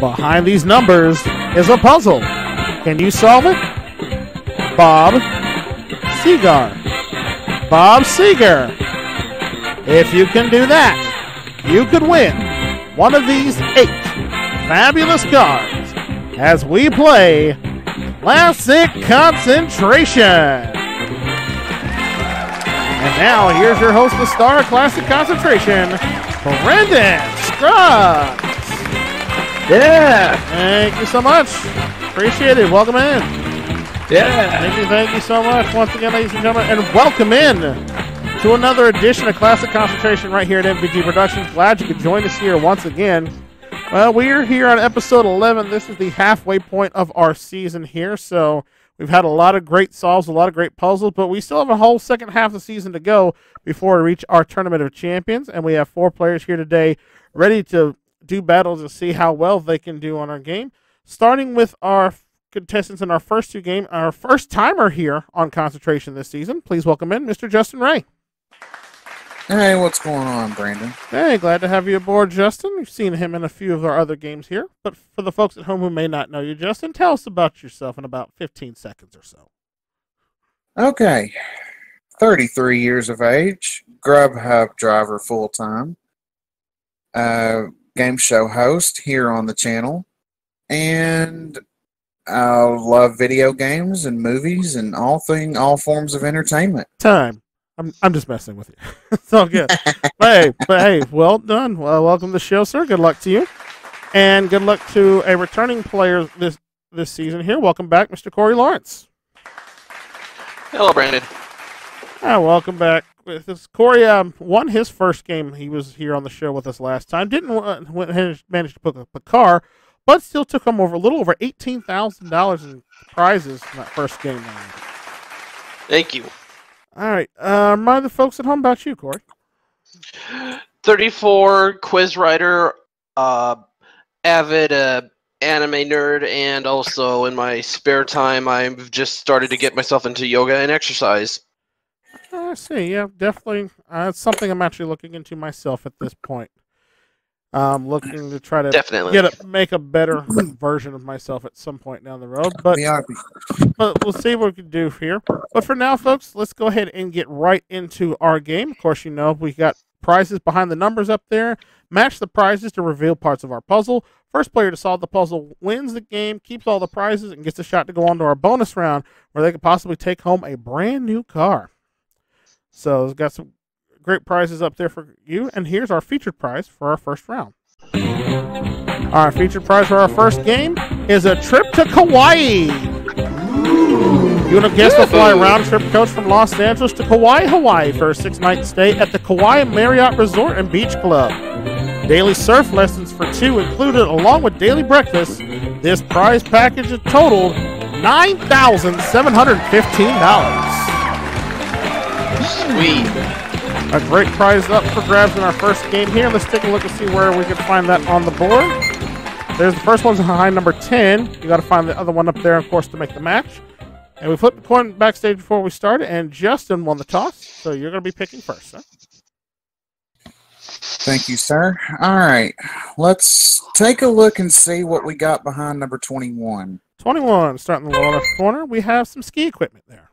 Behind these numbers is a puzzle. Can you solve it? Bob Seger. Bob Seger. If you can do that, you could win one of these eight fabulous cards as we play Classic Concentration. And now, here's your host, the star of Classic Concentration, Brendan Scruggs. Yeah. Thank you so much. Appreciate it. Welcome in. Yeah. Thank you, thank you so much once again, ladies and gentlemen, and welcome in to another edition of Classic Concentration right here at MVG Productions. Glad you could join us here once again. Well, we are here on episode 11. This is the halfway point of our season here, so we've had a lot of great solves, a lot of great puzzles, but we still have a whole second half of the season to go before we reach our Tournament of Champions, and we have four players here today ready to do battle to see how well they can do on our game. Starting with our contestants in our first two games, our first timer here on concentration this season. Please welcome in Mr. Justin Ray. Hey, what's going on, Brandon? Hey, glad to have you aboard, Justin. We've seen him in a few of our other games here, but for the folks at home who may not know you, Justin, tell us about yourself in about 15 seconds or so. Okay. 33 years of age, Grubhub driver full time, uh, game show host here on the channel, and I love video games and movies and all thing, all forms of entertainment. Time. I'm, I'm just messing with you. it's all good. but hey, but hey, well done. Well, welcome to the show, sir. Good luck to you, and good luck to a returning player this this season here. Welcome back, Mr. Corey Lawrence. Hello, Brandon. Ah, welcome back. With this, Corey um, won his first game. He was here on the show with us last time. Didn't uh, manage to pick up a car, but still took home over a little over eighteen thousand dollars in prizes in that first game. Thank you. All right, uh, remind the folks at home about you, Corey. 34 quiz writer, uh, avid uh, anime nerd, and also in my spare time, I've just started to get myself into yoga and exercise. I see. Yeah, definitely. Uh, it's something I'm actually looking into myself at this point. Um, looking to try to Definitely. get a, make a better version of myself at some point down the road. But VIP. but we'll see what we can do here. But for now, folks, let's go ahead and get right into our game. Of course, you know we got prizes behind the numbers up there. Match the prizes to reveal parts of our puzzle. First player to solve the puzzle wins the game, keeps all the prizes, and gets a shot to go on to our bonus round where they could possibly take home a brand new car. So, we've got some great prizes up there for you. And here's our featured prize for our first round. Our featured prize for our first game is a trip to Kauai. You and a guest will fly round trip coach from Los Angeles to Kauai, Hawaii for a six night stay at the Kauai Marriott Resort and Beach Club. Daily surf lessons for two included, along with daily breakfast. This prize package totaled $9,715. Sweet. A great prize up for grabs in our first game here. Let's take a look and see where we can find that on the board. There's the first one's behind number 10. You got to find the other one up there, of course, to make the match. And we flipped the coin backstage before we started, and Justin won the toss. So you're going to be picking first, sir. Thank you, sir. All right. Let's take a look and see what we got behind number 21. 21, starting in the lower left corner, we have some ski equipment there.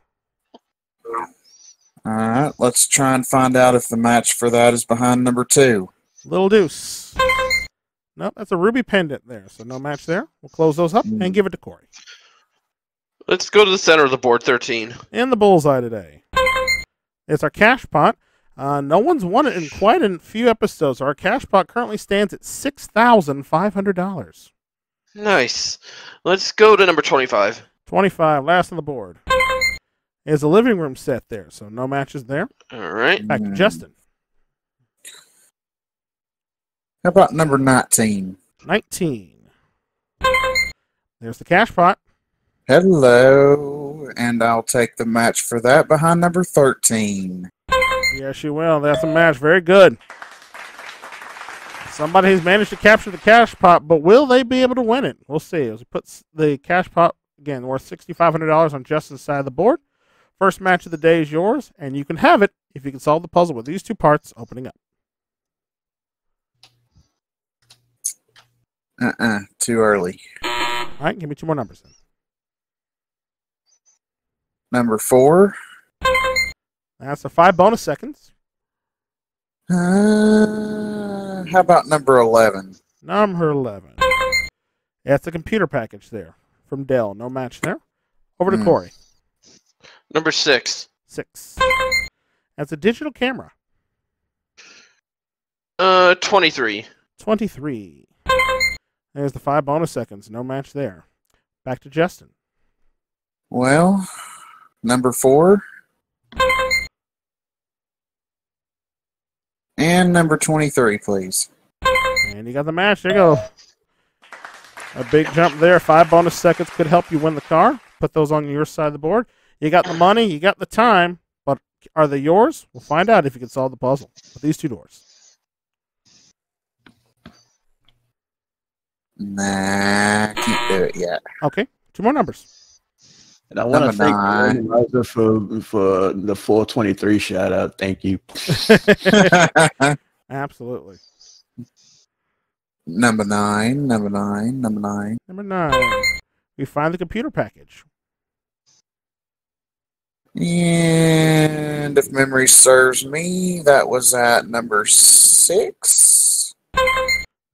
All right. Let's try and find out if the match for that is behind number two. Little deuce. Nope, that's a ruby pendant there, so no match there. We'll close those up and give it to Corey. Let's go to the center of the board, 13. in the bullseye today. It's our cash pot. Uh, no one's won it in quite a few episodes. Our cash pot currently stands at six thousand five hundred dollars. Nice. Let's go to number 25. Twenty-five, last on the board. Is a living room set there, so no matches there. All right. Back to Mm. Justin. How about number 19? Nineteen. There's the cash pot. Hello. And I'll take the match for that behind number 13. Yes, you will. That's a match. Very good. Somebody has managed to capture the cash pot, but will they be able to win it? We'll see. As we put the cash pot again worth sixty five hundred dollars on Justin's side of the board. First match of the day is yours, and you can have it if you can solve the puzzle with these two parts opening up. Uh-uh. Too early. All right, give me two more numbers then. Number four. That's the five bonus seconds. Uh, how about number 11? Number 11. That's a computer package there from Dell. No match there. Over to Hmm. Corey. Number six. Six. That's a digital camera. Uh, 23. 23. There's the five bonus seconds. No match there. Back to Justin. Well, number four. And number 23, please. And you got the match. There you go. A big jump there. Five bonus seconds could help you win the car. Put those on your side of the board. You got the money, you got the time, but are they yours? We'll find out if you can solve the puzzle with these two doors. Nah, can't do it yet. Okay, two more numbers. And I want to Number thank nine. Eliza for for the 423 shout out. Thank you. Absolutely. number nine, number nine, number nine. Number nine. We find the computer package. And if memory serves me, that was at number six.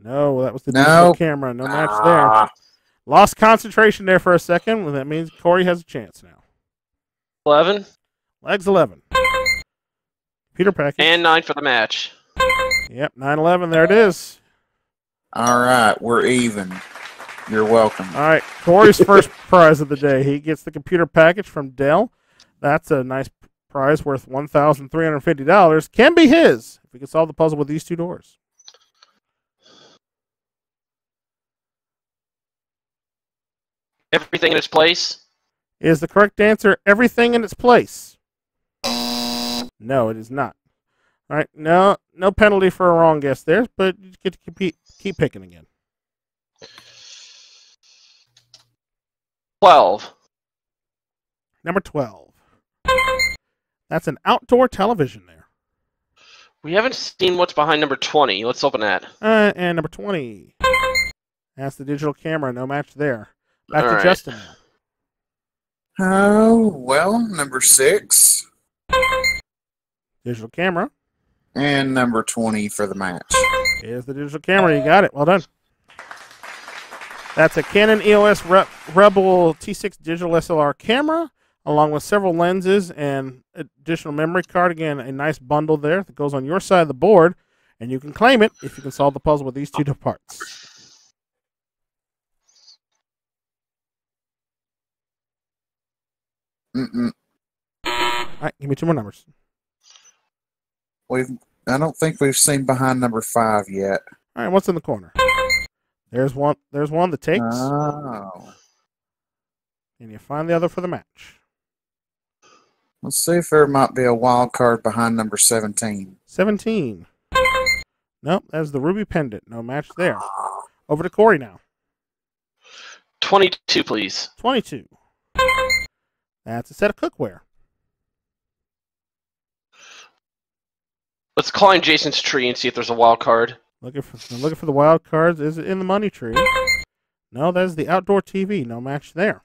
No, that was the No. digital camera. No match there. Ah, Lost concentration there for a second. Well, that means Corey has a chance now. 11 Legs 11. Peter package. and 9 for the match. Yep, 9 11. There it is. All right, we're even. You're welcome. All right, Corey's first prize of the day. He gets the computer package from Dell. That's a nice prize worth $1,350. Can be his if we can solve the puzzle with these two doors. Everything in its place. Is the correct answer everything in its place? No, it is not. All right, no, no penalty for a wrong guess there, but you get to compete, keep picking again. 12. Number 12. That's an outdoor television there. We haven't seen what's behind number 20. Let's open that. Uh, and number 20. That's the digital camera. No match there. Back All to right. Justin now. Oh, well, number six Digital camera and number 20 for the match. is the digital camera. You got it. Well done. That's a Canon EOS Re- Rebel T6 digital SLR camera, along with several lenses and additional memory card. Again, a nice bundle there that goes on your side of the board, and you can claim it if you can solve the puzzle with these two parts. Mm-mm. All right, give me two more numbers. We've, I don't think we've seen behind number five yet. All right, what's in the corner? There's one. There's one that takes, Oh. and you find the other for the match. Let's see if there might be a wild card behind number 17. 17. Nope, that's the ruby pendant. No match there. Over to Corey now. 22, please. 22. That's a set of cookware. Let's climb Jason's tree and see if there's a wild card. Looking for looking for the wild cards. Is it in the money tree? No, that is the outdoor TV. No match there.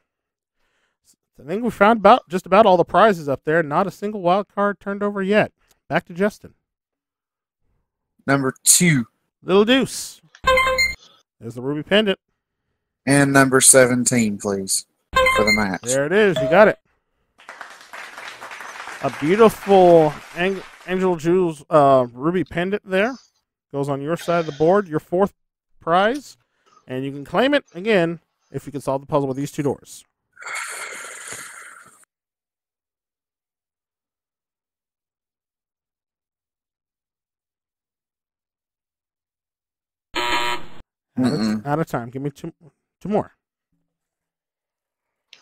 I think we found about just about all the prizes up there. Not a single wild card turned over yet. Back to Justin. Number two Little Deuce. There's the ruby pendant. and number 17, please, for the match. There it is. You got it. A beautiful Ang- Angel Jewels uh, ruby pendant there. Goes on your side of the board. Your fourth prize. And you can claim it again if you can solve the puzzle with these two doors. Out of time. Give me two, two more.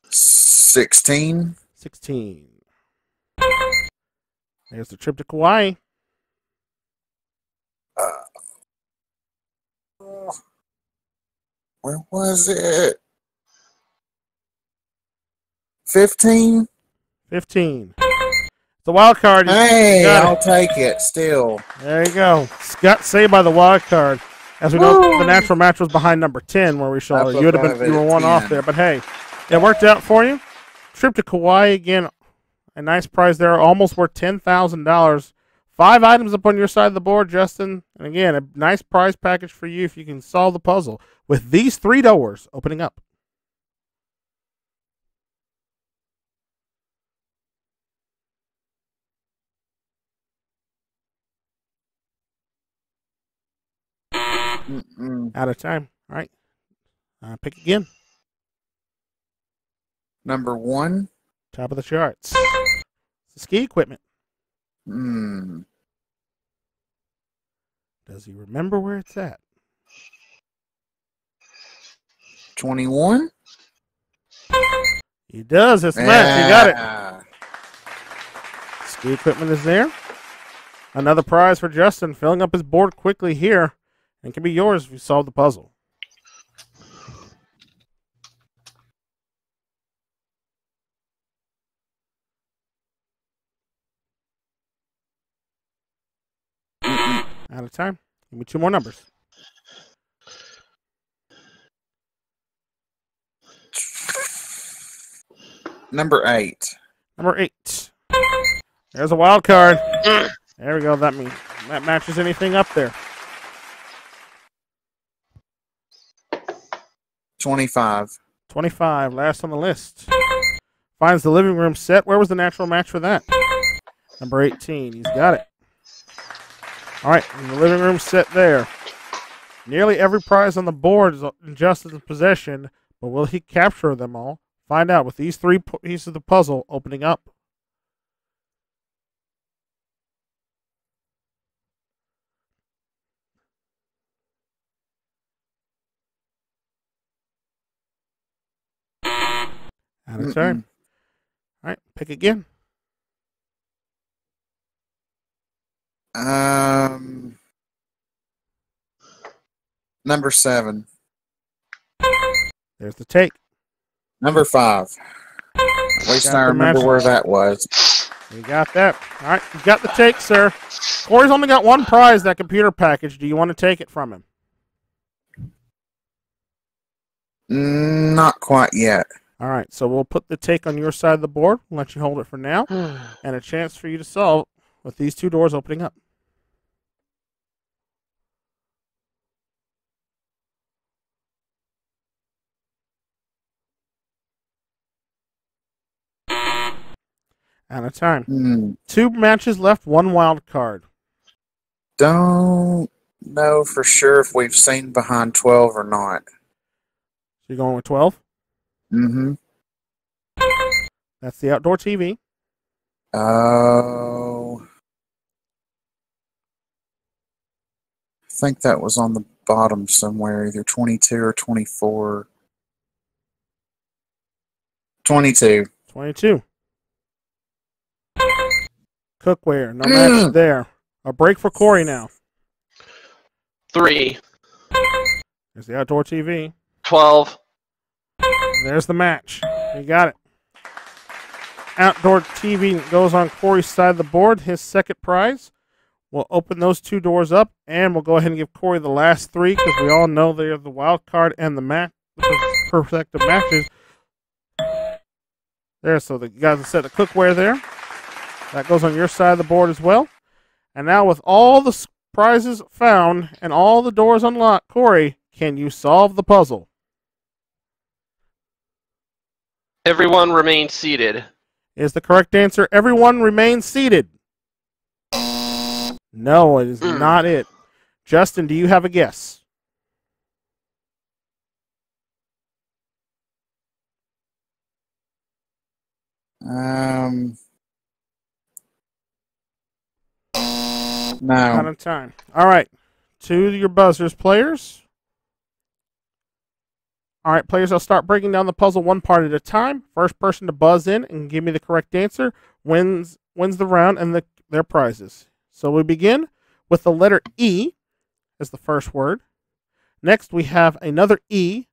16 16. There's the trip to Kauai. Uh, where was it? 15? 15. The wild card. Hey. I'll take it still. There you go. Scott saved by the wild card. As we know, the natural match was behind number ten, where we saw Up you would have been you were at one off there. But hey, it worked out for you. Trip to Kauai again, a nice prize there, almost worth ten thousand dollars. Five items up on your side of the board, Justin, and again a nice prize package for you if you can solve the puzzle with these three doors opening up. Mm-mm. Out of time. All right, uh, pick again. Number one. Top of the charts. The ski equipment. Hmm. Does he remember where it's at? 21. He does. It's Matt. You got it. Ski equipment is there. Another prize for Justin, filling up his board quickly here, and can be yours if you solve the puzzle. Out of time. Give me two more numbers. Number eight. Number eight. There's a wild card. There we go. That means that matches anything up there. 25. 25, last on the list. Finds the living room set. Where was the natural match for that? Number 18. He's got it. All right, the living room set there. Nearly every prize on the board is in Justin's possession, but will he capture them all? Find out with these three pieces of the puzzle opening up. Out of time. All right, pick again. Um. Number seven. There's the take. Number five. At least I remember match. where that was. You got that. All right, you got the take, sir. Corey's only got one prize, that computer package. Do you want to take it from him? Not quite yet. All right, so we'll put the take on your side of the board. We'll let you hold it for now, and a chance for you to solve with these two doors opening up. Out of time. Hmm. Two matches left, one wild card. Don't know for sure if we've seen behind 12 or not. So you're going with 12? Mm-hmm. That's the outdoor TV. Oh. I think that was on the bottom somewhere, either 22 or 24. 22. 22. Cookware, no match there. A break for Corey now. Three. There's the outdoor TV. Twelve. There's the match. You got it. Outdoor TV goes on Corey's side of the board. His second prize. We'll open those two doors up, and we'll go ahead and give Corey the last three because we all know they are the wild card and the match, perfective matches. There, so the you guys have set the cookware there. That goes on your side of the board as well. And now, with all the prizes found and all the doors unlocked, Corey, can you solve the puzzle? Everyone remains seated. Is the correct answer everyone remains seated? No, it is Mm. not it. Justin, do you have a guess? Um. no. Out of time. All right. To your buzzers, players. All right, players, I'll start breaking down the puzzle one part at a time. First person to buzz in and give me the correct answer wins wins the round and the, their prizes. So we begin with the letter E as the first word. Next, we have another E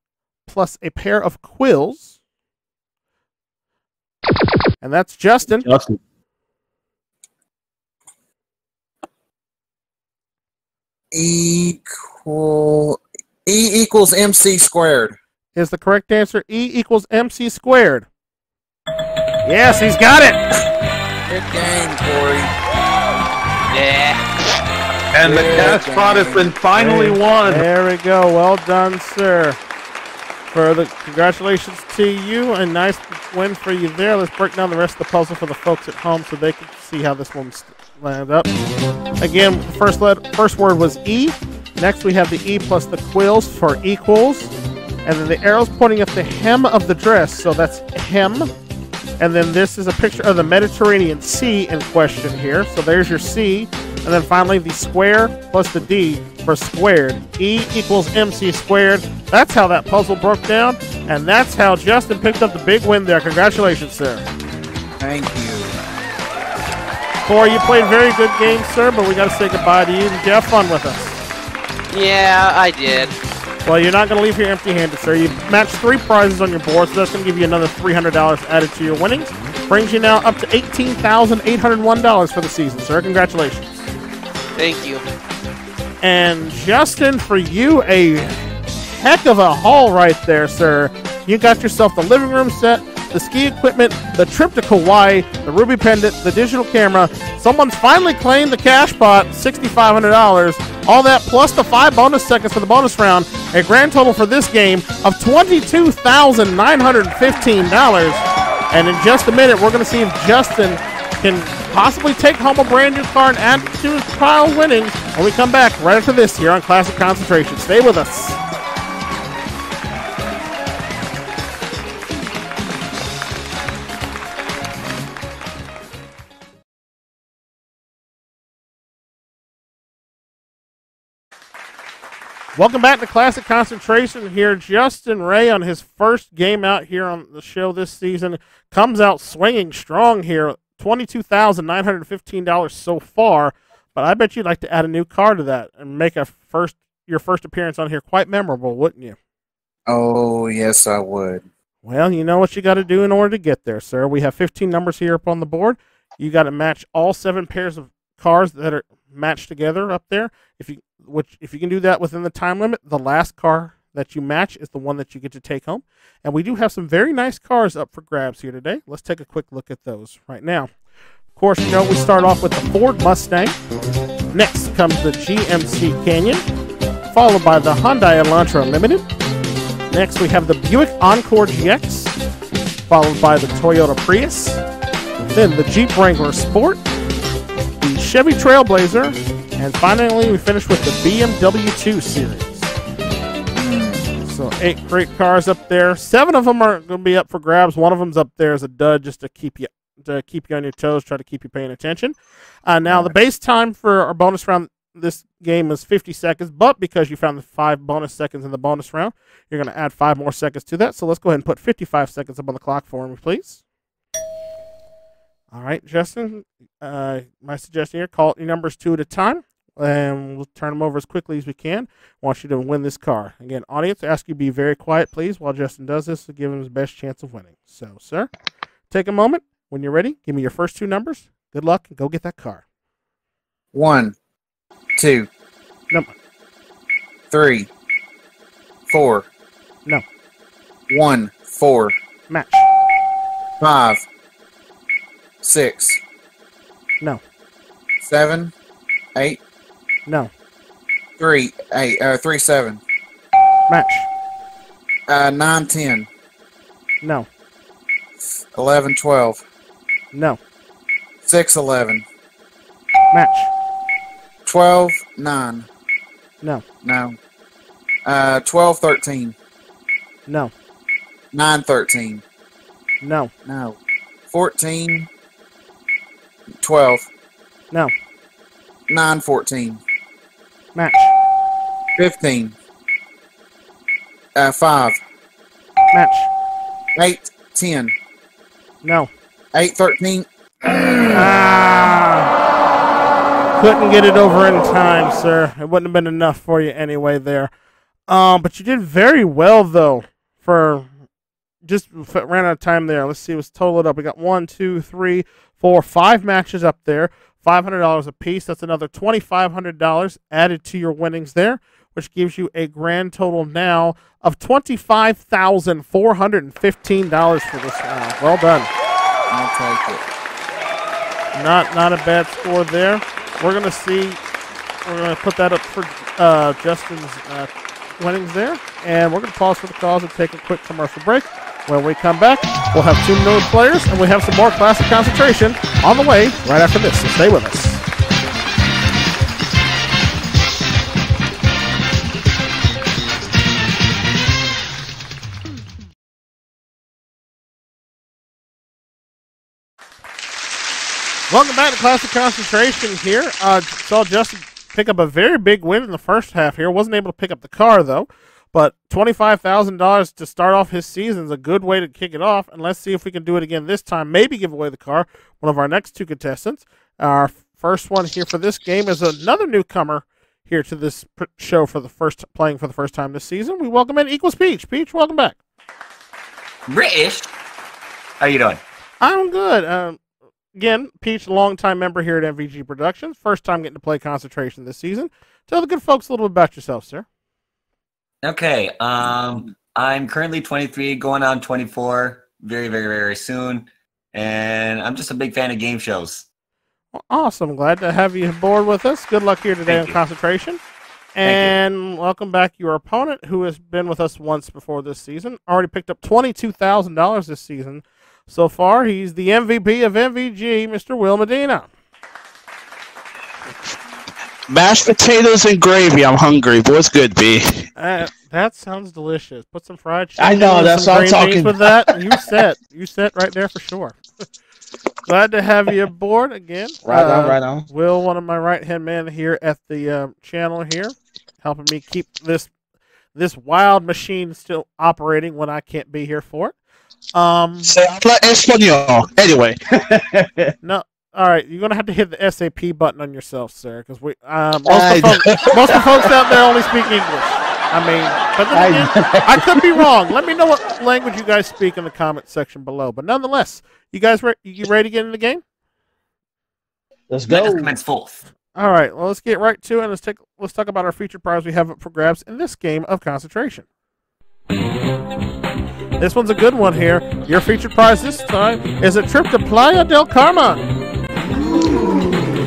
plus a pair of quills. And that's Justin. Justin. equal E equals MC squared. Is the correct answer E equals MC squared? Yes, he's got it. Good game, Corey. Yeah. And the Yeah, cash spot has been finally There- won. There we go. Well done, sir. For the congratulations to you, and nice win for you there. Let's break down the rest of the puzzle for the folks at home so they can see how this one landed up. Again, the first let, first word was E. Next, we have the E plus the quills for equals, and then the arrows pointing at the hem of the dress. So that's hem. And then this is a picture of the Mediterranean Sea in question here. So there's your C. And then finally the square plus the D for squared. E equals MC squared. That's how that puzzle broke down. And that's how Justin picked up the big win there. Congratulations, sir. Thank you. Corey, you played very good game, sir, but we got to say goodbye to you. Did you have fun with us? Yeah, I did. Well, you're not going to leave here empty handed, sir. You matched three prizes on your board, so that's going to give you another $300 added to your winnings. Brings you now up to $18,801 for the season, sir. Congratulations. Thank you. And Justin, for you, a heck of a haul right there, sir. You got yourself the living room set, the ski equipment, the trip to Kauai, the ruby pendant, the digital camera. Someone's finally claimed the cash pot, $6,500. All that plus the five bonus seconds for the bonus round. A grand total for this game of $22,915. And in just a minute, we're going to see if Justin can possibly take home a brand new car and add to his of winnings when we come back right after this here on Classic Concentration. Stay with us. Welcome back to Classic Concentration. Here, Justin Ray on his first game out here on the show this season comes out swinging strong here. Twenty-two thousand nine hundred fifteen dollars so far, but I bet you'd like to add a new car to that and make a first your first appearance on here quite memorable, wouldn't you? Oh, yes, I would. Well, you know what you got to do in order to get there, sir. We have 15 numbers here up on the board. You got to match all seven pairs of cars that are matched together up there. If you which if you can do that within the time limit, the last car that you match is the one that you get to take home. And we do have some very nice cars up for grabs here today. Let's take a quick look at those right now. Of course, you know we start off with the Ford Mustang. Next comes the GMC Canyon, followed by the Hyundai Elantra Limited. Next, we have the Buick Encore GX, followed by the Toyota Prius, then the Jeep Wrangler Sport, the Chevy Trailblazer, and finally, we finish with the BMW 2 Series. So, eight great cars up there. Seven of them are going to be up for grabs. One of them's up there as a dud just to keep you to keep you on your toes, try to keep you paying attention. Uh, now, the base time for our bonus round this game is 50 seconds, but because you found the five bonus seconds in the bonus round, you're going to add five more seconds to that. So let's go ahead and put 55 seconds up on the clock for me, please. All right, Justin, uh, my suggestion here, call your numbers two at a time, and we'll turn them over as quickly as we can. I want you to win this car. Again, audience, I ask you to be very quiet, please, while Justin does this to give him his best chance of winning. So, sir, take a moment. When you're ready, give me your first two numbers. Good luck, and go get that car. One, two, No. three, four. No. One, four, Match. five, six, No. seven, eight, No. three, eight, uh, three, seven, Match. uh, nine, ten, No. eleven, twelve, No. six, eleven, Match. twelve, nine. No. No. Uh, twelve, thirteen, No. nine, thirteen. No. No. 14. 12. No. 9, 14. Match. 15. Uh, 5. Match. 8, 10. No. 8, 13. Ah. Couldn't get it over in time, sir. It wouldn't have been enough for you anyway there. Um, but you did very well though for just ran out of time there. Let's see, let's total it up. We got one, two, three, four, five matches up there. $500 a piece. That's another $2,500 added to your winnings there, which gives you a grand total now of $25,415 for this round. Well done. I'll take it. Not not a bad score there. We're gonna see. We're gonna put that up for uh, Justin's uh, winnings there, and we're gonna pause for the calls and take a quick commercial break. When we come back, we'll have two new players, and we have some more classic concentration on the way right after this. So stay with us. Welcome back to Classic Concentration here. Uh, saw Justin pick up a very big win in the first half here. Wasn't able to pick up the car, though. But $25,000 to start off his season is a good way to kick it off. And let's see if we can do it again this time. Maybe give away the car. One of our next two contestants. Our first one here for this game is another newcomer here to this show for the first playing for the first time this season. We welcome in Equals Peach. Peach, welcome back. British. How you doing? I'm good. Um, again, Peach, longtime member here at MVG Productions. First time getting to play Concentration this season. Tell the good folks a little bit about yourself, sir. Okay. Um, I'm currently 23, going on 24, very, very, very soon, and I'm just a big fan of game shows. Well, awesome. Glad to have you aboard with us. Good luck here today Thank on you. Concentration. And welcome back your opponent, who has been with us once before this season. Already picked up $22,000 this season. So far, he's the MVP of MVG, Mr. Will Medina. Mashed potatoes and gravy. I'm hungry. But what's good, B? Uh, that sounds delicious. Put some fried chicken. I know, that's what I'm green beans talking with that. You set. You set right there for sure. Glad to have you aboard again. Right on, Uh, right on. Will, one of my right hand men here at the um, channel here, helping me keep this this wild machine still operating when I can't be here for it. Um, Se habla español. Anyway, no. All right, you're gonna have to hit the SAP button on yourself, sir, because we uh, most, I- of the folks, most of the folks out there only speak English. I mean, but then I- again, I could be wrong. Let me know what language you guys speak in the comment section below. But nonetheless, you guys re- you ready to get in the game? let's go. Let us go. commence forth. All right, well, let's get right to it. And let's take let's talk about our feature prize we have up for grabs in this game of concentration. This one's a good one here. Your featured prize this time is a trip to Playa del Carmen.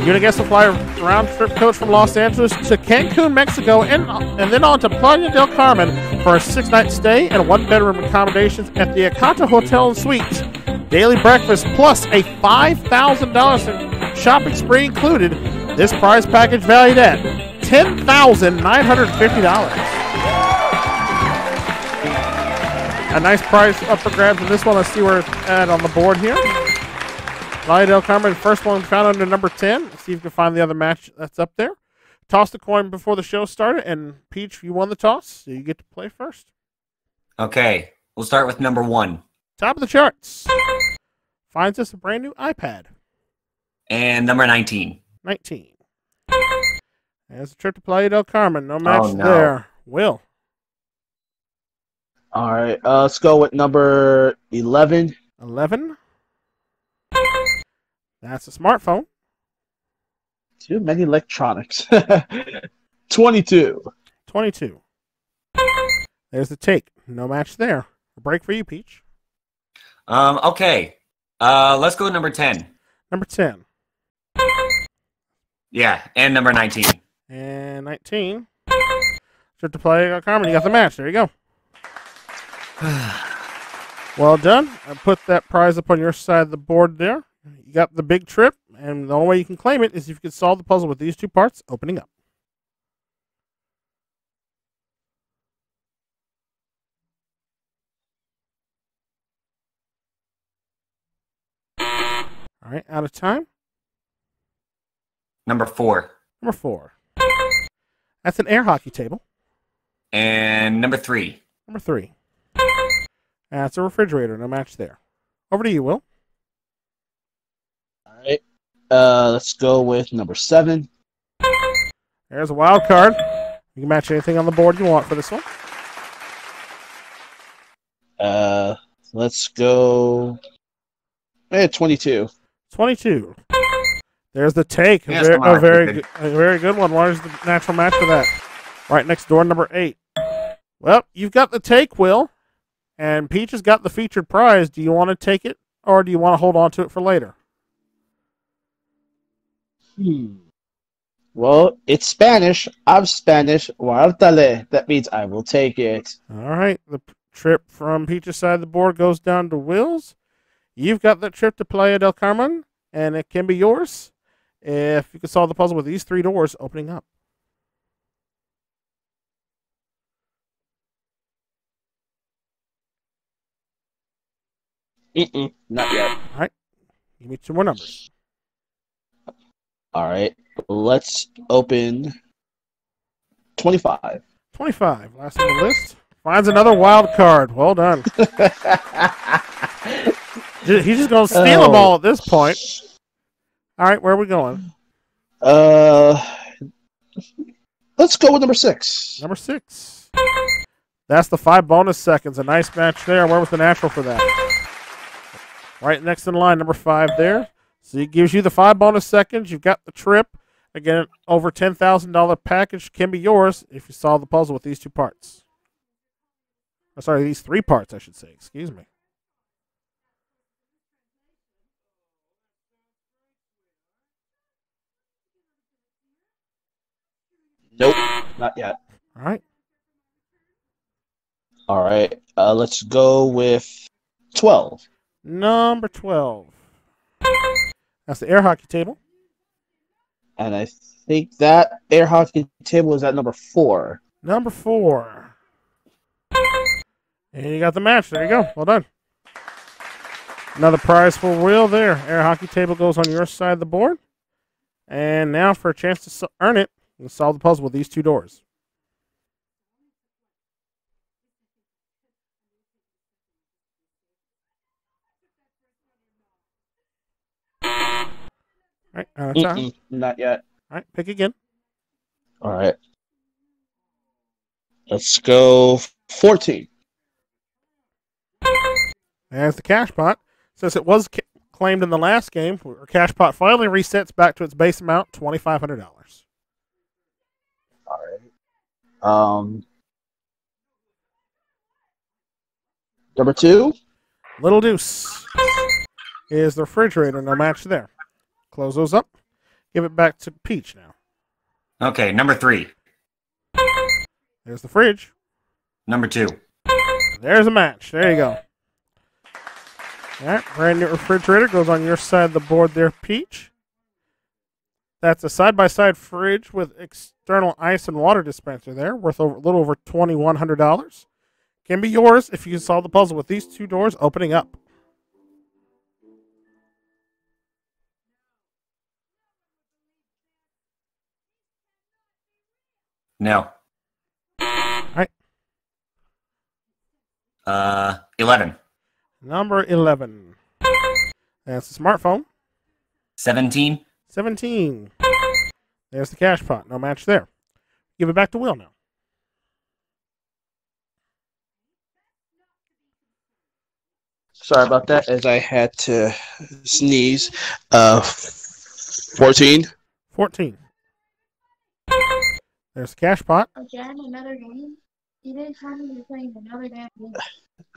Guess the fly round trip coach from Los Angeles to Cancun, Mexico, and and then on to Playa del Carmen for a six night stay and one bedroom accommodations at the Acata Hotel and Suites. Daily breakfast plus a five thousand dollars shopping spree included. This prize package valued at ten thousand nine hundred fifty dollars. A nice prize up for grabs in this one. Let's see where it's at on the board here. Playa del Carmen, first one found under number 10. Let's see if you can find the other match that's up there. Toss the coin before the show started, and Peach, you won the toss, so you get to play first. Okay, we'll start with number one Top of the charts. Finds us a brand new iPad. and number 19. 19. There's a trip to Playa del Carmen. No match Oh, no. there. Will. All right, uh, let's go with number 11. 11. That's a smartphone. Too many electronics. 22. 22. There's the take. No match there. A break for you, Peach. Um, okay, uh, let's go with number 10. Number 10. Yeah, and number 19. And 19. Trip to Playa del Carmen. You got the match. There you go. Well done. I put that prize up on your side of the board there. You got the big trip, and the only way you can claim it is if you can solve the puzzle with these two parts opening up. All right, out of time. Number four. Number four. That's an air hockey table. And number three. Number three. That's a refrigerator. No match there. Over to you, Will. All right, uh, let's go with number 7. There's a wild card. You can match anything on the board you want for this one. Uh, let's go. Eh, 22. 22. There's the take. A very, a very, good, a very good one. Where's the natural match for that? Right next door, number eight. Well, you've got the take, Will, and Peach has got the featured prize. Do you want to take it, or do you want to hold on to it for later? Hmm. Well, it's Spanish. I'm Spanish. Guardale. That means I will take it. All right, the p- trip from Peach's side of the board goes down to Will's. You've got the trip to Playa del Carmen, and it can be yours if you can solve the puzzle with these three doors opening up. Mm-mm, not yet. All right. Give me two more numbers. All right. Let's open 25. 25, last on the list. Finds another wild card. Well done. He's just going to steal them Oh. all at this point. All right, where are we going? Uh, let's go with number six. Number six. That's the five bonus seconds. A nice match there. Where was the natural for that? Right next in line, number five there. So it gives you the five bonus seconds. You've got the trip. Again, over $10,000 package can be yours if you solve the puzzle with these two parts. Oh, sorry, these three parts, I should say. Excuse me. Nope, not yet. All right. All right. Uh, let's go with 12. Number 12. That's the air hockey table. And I think that air hockey table is at number four. Number four. And you got the match. There you go. Well done. Another prize for Will there. Air hockey table goes on your side of the board. And now for a chance to earn it, you solve the puzzle with these two doors. Right, uh, all right. Mm-mm, not yet. All right, pick again. All right. Let's go 14. There's the cash pot. Since it was ca- claimed in the last game, our cash pot finally resets back to its base amount, twenty five hundred dollars. All right. Um, number two. Little Deuce is the refrigerator. No match there. Close those up. Give it back to Peach now. Okay, number three. There's the fridge. Number two. There's a match. There you go. All right, brand new refrigerator goes on your side of the board there, Peach. That's a side by side fridge with external ice and water dispenser there, worth over, a little over $2,100. Can be yours if you can solve the puzzle with these two doors opening up. No. right. Uh, 11. Number 11. That's the smartphone. 17. 17. There's the cash pot. No match there. Give it back to Will now. Sorry about that, as I had to sneeze. Uh, 14. 14. There's the cash pot. Again, another game? You didn't tell me you're playing another damn game.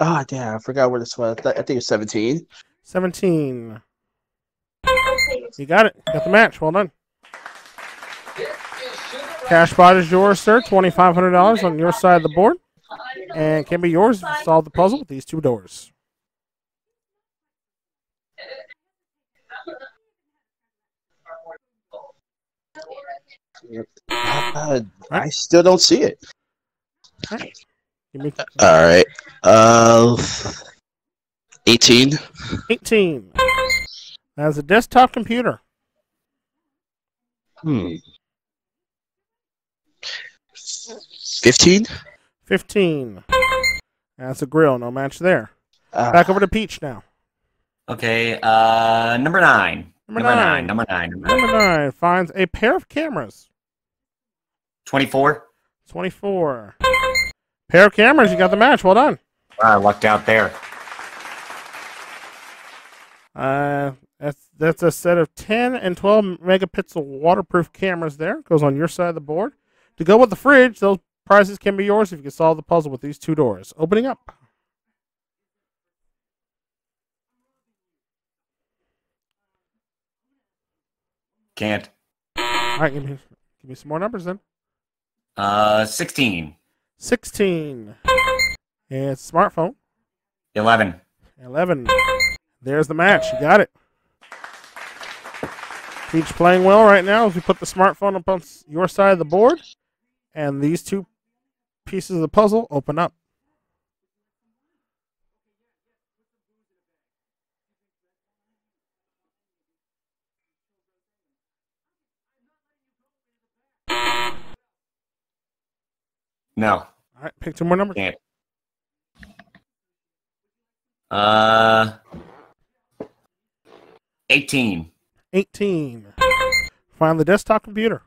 Ah, damn, I forgot where this was. I, th- I think it's 17. 17. You got it. Got the match. Well done. Cash pot is yours, sir. $2,500 on your side of the board. And can be yours if you solve the puzzle with these two doors. Uh, I still don't see it. Give me All right. Uh, 18. 18. That's a desktop computer. Hmm. 15. 15. That's a grill. No match there. Uh, Back over to Peach now. Okay, uh, number nine. Number Number nine. nine. Number nine. Number nine. Number 9 finds a pair of cameras. 24. 24. Pair of cameras. You got the match. Well done. Wow, I lucked out there. Uh, that's That's a set of 10 and 12 megapixel waterproof cameras there. Goes on your side of the board. To go with the fridge, those prizes can be yours if you can solve the puzzle with these two doors. Opening up. Can't. All right, give me, give me some more numbers then. Uh, 16, 16. And smartphone. 11. 11. There's the match. You got it. Peach playing well right now as we put the smartphone up on your side of the board. And these two pieces of the puzzle open up. No. All right, pick two more numbers. Can't. Uh, 18 18. Find the desktop computer.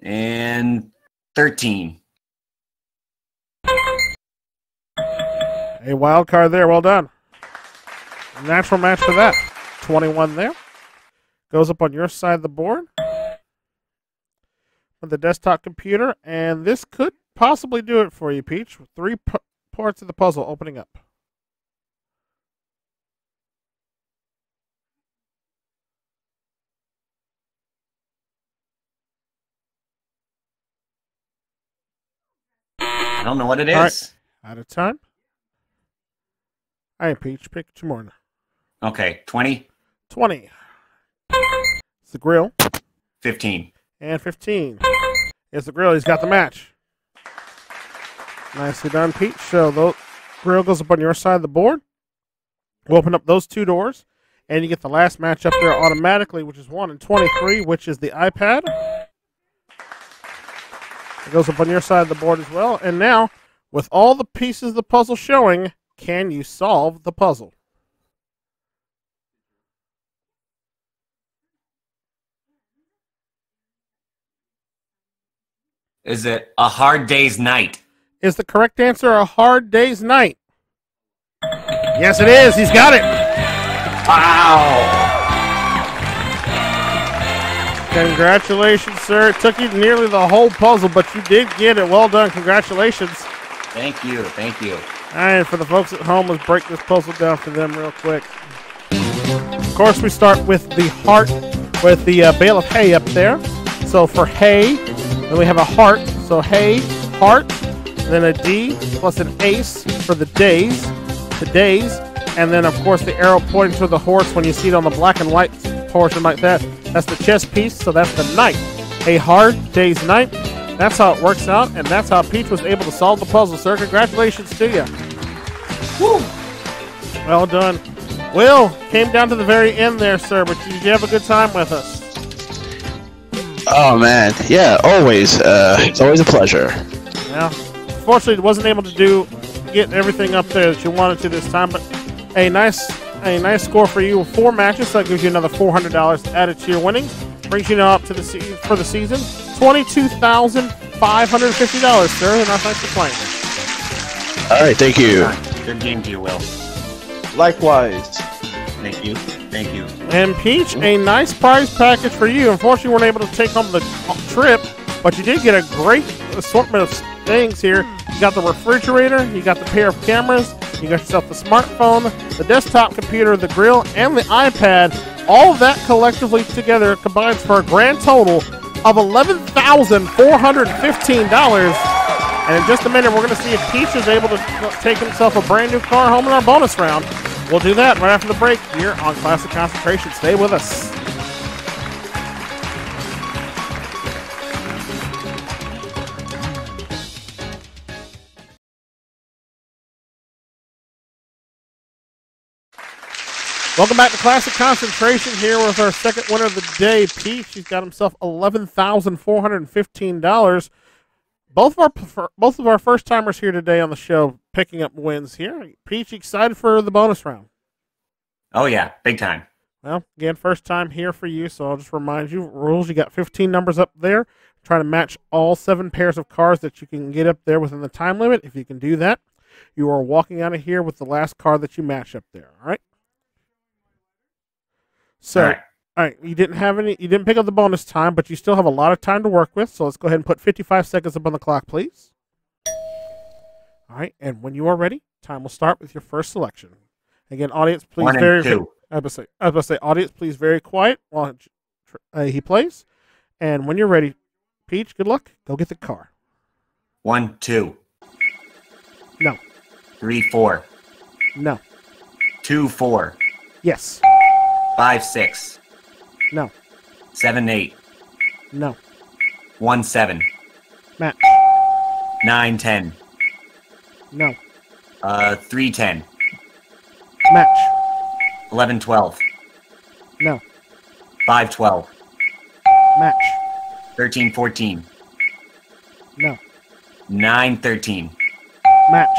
and 13. A wild card there. Well done. Natural match for that. 21 there. Goes up on your side of the board. With the desktop computer. And this could possibly do it for you, Peach. Three p- parts of the puzzle opening up. I don't know what it is. All right. Out of time. All right, Peach. Pick two more. Okay, 20, 20. It's the grill. 15. And 15. It's the grill. He's got the match. Nicely done, Pete. So the grill goes up on your side of the board. We'll open up those two doors, and you get the last match up there automatically, which is 1 and 23, which is the iPad. It goes up on your side of the board as well. And now, with all the pieces of the puzzle showing, can you solve the puzzle? Is it a hard day's night? Is the correct answer a hard day's night? Yes, it is. He's got it. Wow! Congratulations, sir. It took you nearly the whole puzzle, but you did get it. Well done. Congratulations. Thank you, thank you. All right, for the folks at home, let's break this puzzle down for them real quick. Of course, we start with the heart, with the uh, bale of hay up there. So for hay, then we have a heart. So hay, heart, then a D plus an ace for the days, the days, and then of course the arrow pointing to the horse when you see it on the black and white portion like that. That's the chess piece, so that's the knight. A hard day's night. That's how it works out, and that's how Peach was able to solve the puzzle, sir. Congratulations to you. Woo! Well done. Will came down to the very end there, sir, but did you have a good time with us? Oh man, yeah, always. Uh, it's always a pleasure. Well, unfortunately, wasn't able to do get everything up there that you wanted to this time, but a nice a nice score for you. Four matches, so that gives you another four hundred dollars added to your winnings. Brings you now up to the se- for the season twenty two thousand five hundred fifty dollars, sir. And thanks for playing. All right, thank you. Good game to you, Will. Likewise. Thank you, thank you. And Peach, a nice prize package for you. Unfortunately, you weren't able to take home the trip, but you did get a great assortment of things here. You got the refrigerator, you got the pair of cameras, you got yourself the smartphone, the desktop computer, the grill, and the iPad. All that collectively together combines for a grand total of $11,415. And in just a minute, we're going to see if Peach is able to take himself a brand new car home in our bonus round. We'll do that right after the break here on Classic Concentration. Stay with us. Welcome back to Classic Concentration here with our second winner of the day, Peach. He's got himself eleven thousand four hundred and fifteen dollars. Both of our prefer- both of our first timers here today on the show picking up wins here. Peach, excited for the bonus round. Oh yeah, big time. Well, again, first time here for you, so I'll just remind you rules. You got 15 numbers up there. Try to match all seven pairs of cards that you can get up there within the time limit. If you can do that, you are walking out of here with the last card that you match up there. All right. So, All all right. right. you didn't have any. You didn't pick up the bonus time, but you still have a lot of time to work with. So let's go ahead and put 55 seconds up on the clock, please. All right, and when you are ready, time will start with your first selection. Again, audience, please One very. two. I was about to say, I was say, audience, please very quiet while uh, he plays. And when you're ready, Peach, good luck. Go get the car. One, two. No. Three, four. No. Two, four. Yes. Five, six. No. Seven, eight. No. One, seven. Match. Nine, ten. No. Uh, three, ten. Match. Eleven, twelve. No. Five, twelve. Match. Thirteen, fourteen. No. Nine, thirteen. Match.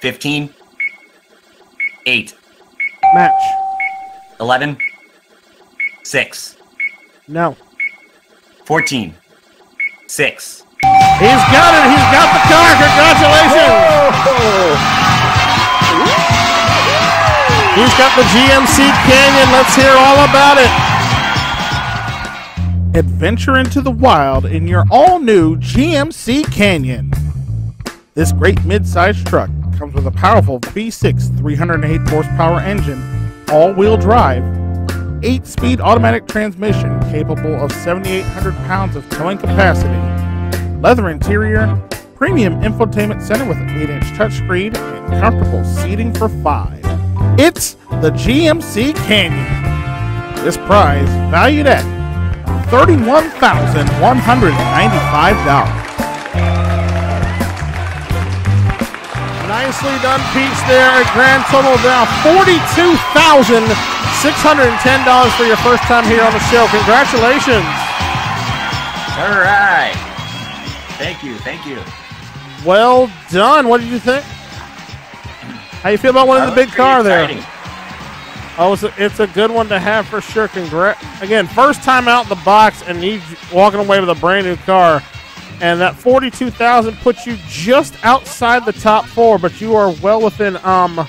Fifteen. Eight. Match. Eleven. Six. No. Fourteen. Six. He's got it. He's got the car. Congratulations. He's got the GMC Canyon. Let's hear all about it. Adventure into the wild in your all new GMC Canyon. This great mid-sized truck comes with a powerful V6 308 horsepower engine, all-wheel drive, 8-speed automatic transmission capable of 7,800 pounds of towing capacity, leather interior, premium infotainment center with an 8-inch touchscreen, and comfortable seating for five. It's the GMC Canyon. This prize valued at $31,195. Nicely done, Peach. There, a grand total of now forty-two thousand six hundred and ten dollars for your first time here on the show. Congratulations! All right. Thank you. Thank you. Well done. What did you think? How you feel about winning the big car there? Oh, it's a, it's a good one to have for sure. Congrat! Again, first time out the box, and you walking away with a brand new car, and that forty-two thousand puts you just outside the top four, but you are well within um,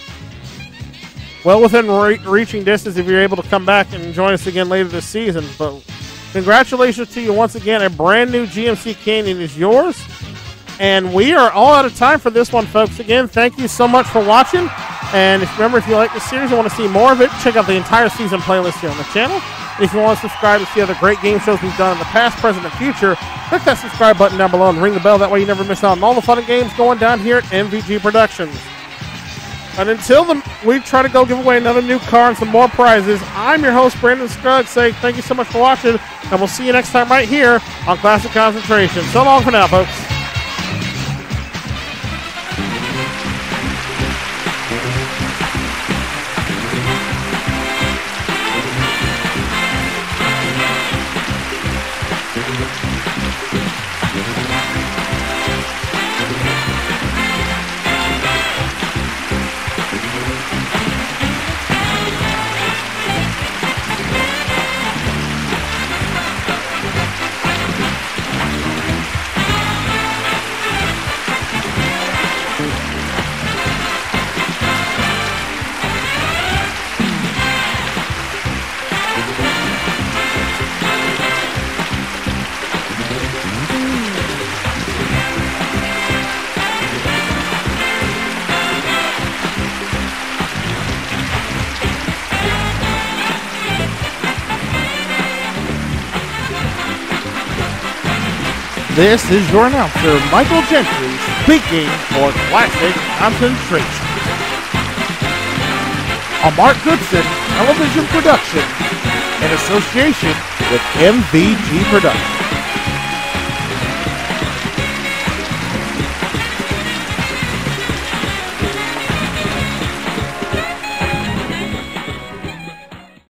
well within re- reaching distance if you're able to come back and join us again later this season. But congratulations to you once again. A brand new GMC Canyon is yours. And we are all out of time for this one, folks. Again, thank you so much for watching. And if, remember, if you like the series and want to see more of it, check out the entire season playlist here on the channel. If you want to subscribe to see other great game shows we've done in the past, present, and future, click that subscribe button down below and ring the bell. That way you never miss out on all the fun and games going down here at MVG Productions. And until the, we try to go give away another new car and some more prizes, I'm your host, Brandon Scruggs, saying thank you so much for watching, and we'll see you next time right here on Classic Concentration. So long for now, folks. This is your announcer, Michael Gentry, speaking for Classic Concentration. A Mark Goodson television production in association with MVG Productions.